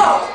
go!